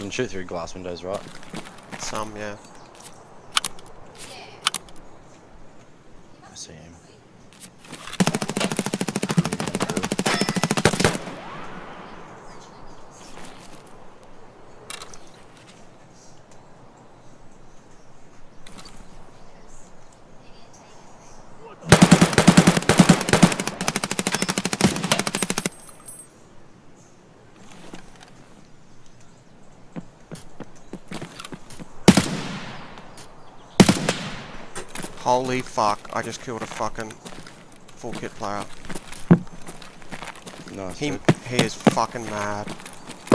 You can shoot through glass windows, right? Some, yeah. I see him. Holy fuck, I just killed a fucking full kit player. Nice. He, he is fucking mad.